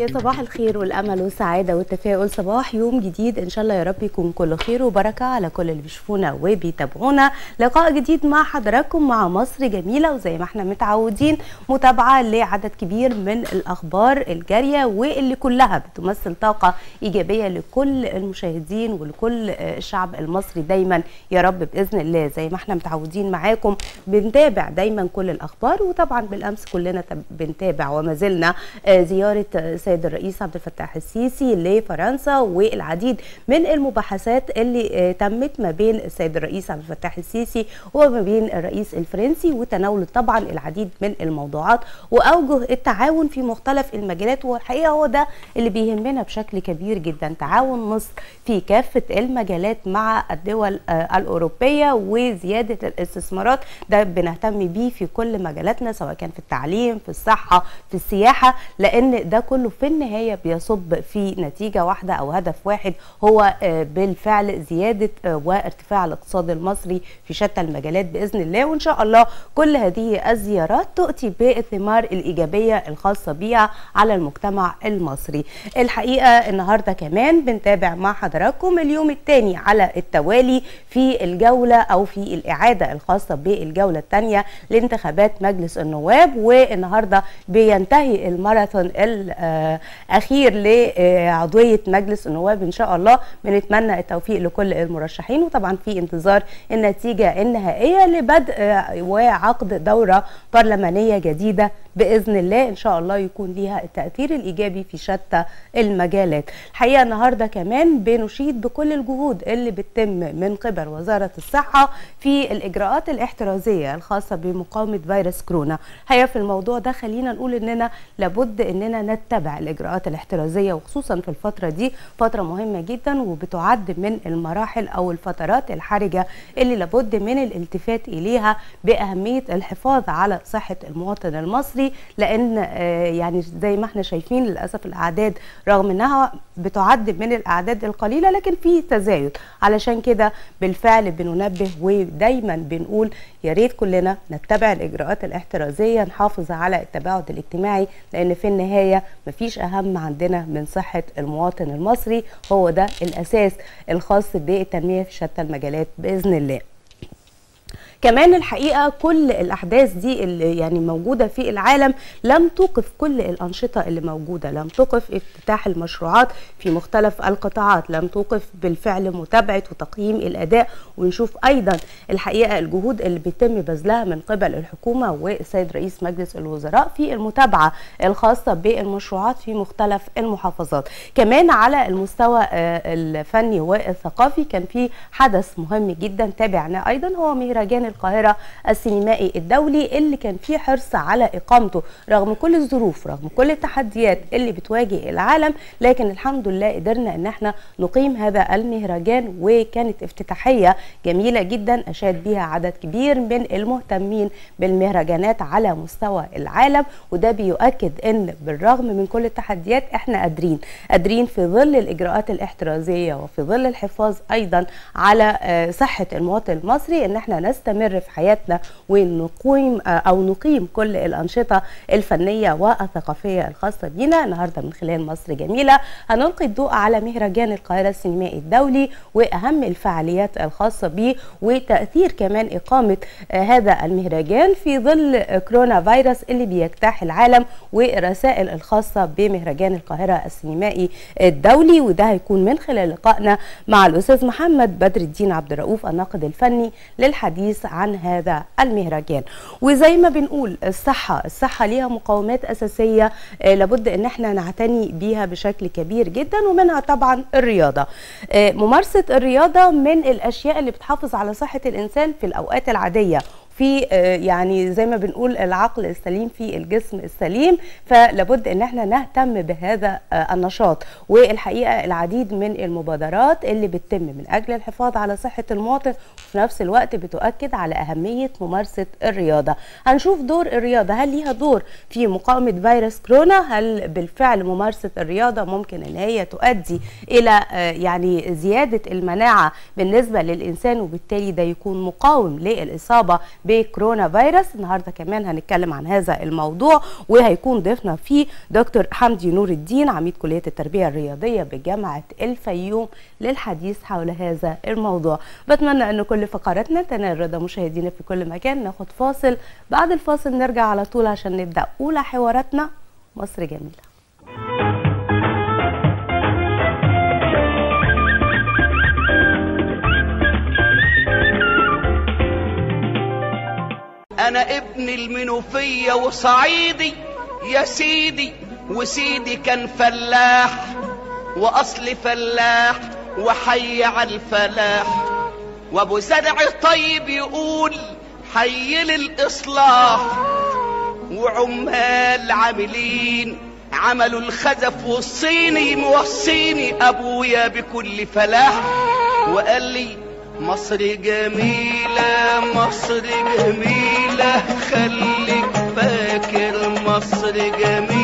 يا صباح الخير والأمل والسعادة والتفاؤل. صباح يوم جديد. إن شاء الله يا رب يكون كله خير وبركة على كل اللي بيشوفونا وبيتابعونا. لقاء جديد مع حضراتكم مع مصر جميلة وزي ما إحنا متعودين. متابعة لعدد كبير من الأخبار الجارية واللي كلها بتمثل طاقة إيجابية لكل المشاهدين ولكل الشعب المصري دايما. يا رب بإذن الله زي ما إحنا متعودين معاكم. بنتابع دايما كل الأخبار وطبعا بالأمس كلنا بنتابع وما زلنا زيارة السيد الرئيس عبد الفتاح السيسي لفرنسا والعديد من المباحثات اللي تمت ما بين السيد الرئيس عبد الفتاح السيسي وما بين الرئيس الفرنسي وتناول طبعا العديد من الموضوعات وأوجه التعاون في مختلف المجالات. والحقيقة هو ده اللي بيهمنا بشكل كبير جدا تعاون مصر في كافة المجالات مع الدول الأوروبية وزيادة الاستثمارات. ده بنهتم بيه في كل مجالاتنا سواء كان في التعليم في الصحة في السياحة لأن ده كله في النهاية بيصب في نتيجة واحدة أو هدف واحد هو بالفعل زيادة وارتفاع الاقتصاد المصري في شتى المجالات بإذن الله وإن شاء الله كل هذه الزيارات تؤتي بالثمار الإيجابية الخاصة بها على المجتمع المصري. الحقيقة النهارده كمان بنتابع مع حضراتكم اليوم الثاني على التوالي في الجولة أو في الإعادة الخاصة بالجولة الثانية لانتخابات مجلس النواب والنهاردة بينتهي الماراثون الاخير لعضوية مجلس النواب إن شاء الله. بنتمنى التوفيق لكل المرشحين وطبعا في انتظار النتيجة النهائية لبدء وعقد دورة برلمانية جديدة بإذن الله إن شاء الله يكون ليها التأثير الإيجابي في شتى المجالات. الحقيقة النهارده كمان بنشيد بكل الجهود اللي بتتم من قبل وزارة الصحة في الإجراءات الاحترازية الخاصة بمقاومة فيروس كورونا. الحقيقة في الموضوع ده خلينا نقول إننا لابد إننا نتبع الإجراءات الاحترازية وخصوصا في الفترة دي فترة مهمة جدا وبتعد من المراحل أو الفترات الحرجة اللي لابد من الالتفات إليها بأهمية الحفاظ على صحة المواطن المصري لأن يعني زي ما إحنا شايفين للأسف الأعداد رغم إنها بتعد من الأعداد القليلة لكن في تزايد. علشان كده بالفعل بننبه ودايما بنقول يا ريت كلنا نتبع الإجراءات الاحترازية نحافظ على التباعد الاجتماعي لأن في النهاية مفيش أهم عندنا من صحة المواطن المصري هو ده الأساس الخاص بالتنميه في شتى المجالات بإذن الله. كمان الحقيقة كل الأحداث دي اللي يعني موجودة في العالم لم توقف كل الأنشطة اللي موجودة لم توقف افتتاح المشروعات في مختلف القطاعات لم توقف بالفعل متابعة وتقييم الأداء ونشوف أيضا الحقيقة الجهود اللي بيتم بذلها من قبل الحكومة والسيد رئيس مجلس الوزراء في المتابعة الخاصة بالمشروعات في مختلف المحافظات. كمان على المستوى الفني والثقافي كان في حدث مهم جدا تابعناه أيضا هو مهرجان القاهرة السينمائي الدولي اللي كان فيه حرص على إقامته. رغم كل الظروف رغم كل التحديات اللي بتواجه العالم لكن الحمد لله قدرنا إن إحنا نقيم هذا المهرجان وكانت افتتاحية جميلة جدا أشاد بها عدد كبير من المهتمين بالمهرجانات على مستوى العالم. وده بيؤكد إن بالرغم من كل التحديات إحنا قادرين قادرين في ظل الإجراءات الاحترازية وفي ظل الحفاظ أيضا على صحة المواطن المصري إن إحنا نستمر نستمر في حياتنا ونقيم أو نقيم كل الأنشطة الفنية والثقافية الخاصة بينا. النهارده من خلال مصر جميلة هنلقي الضوء على مهرجان القاهرة السينمائي الدولي وأهم الفعاليات الخاصة به وتأثير كمان إقامة هذا المهرجان في ظل كورونا فيروس اللي بيجتاح العالم والرسائل الخاصة بمهرجان القاهرة السينمائي الدولي. وده هيكون من خلال لقائنا مع الأستاذ محمد بدر الدين عبد الرؤوف الناقد الفني للحديث عن هذا المهرجان. وزي ما بنقول الصحة الصحة ليها مقومات أساسية لابد أن إحنا نعتني بيها بشكل كبير جدا ومنها طبعا الرياضة. ممارسة الرياضة من الأشياء اللي بتحافظ على صحة الإنسان في الأوقات العادية. في يعني زي ما بنقول العقل السليم في الجسم السليم فلابد إن إحنا نهتم بهذا النشاط. والحقيقة العديد من المبادرات اللي بتتم من أجل الحفاظ على صحة المواطن وفي نفس الوقت بتؤكد على أهمية ممارسة الرياضة. هنشوف دور الرياضة. هل ليها دور في مقاومة فيروس كورونا؟ هل بالفعل ممارسة الرياضة ممكن إن هي تؤدي إلى يعني زيادة المناعة بالنسبة للإنسان وبالتالي ده يكون مقاوم للإصابة بكورونا فيروس النهارده كمان هنتكلم عن هذا الموضوع وهيكون ضيفنا فيه دكتور حمدي نور الدين عميد كلية التربية الرياضية بجامعة الفيوم للحديث حول هذا الموضوع. بتمنى أن كل فقراتنا تنال رضا مشاهدينا في كل مكان. ناخد فاصل بعد الفاصل نرجع على طول عشان نبدأ أولى حواراتنا. مصر جميلة. أنا ابن المنوفية وصعيدي يا سيدي وسيدي كان فلاح وأصل فلاح وحي على الفلاح. وأبو زرع طيب يقول حي للإصلاح. وعمال عاملين عملوا الخزف والصيني موصيني أبويا بكل فلاح. وقال لي مصر جميلة مصر جميلة خليك فاكر مصر جميلة.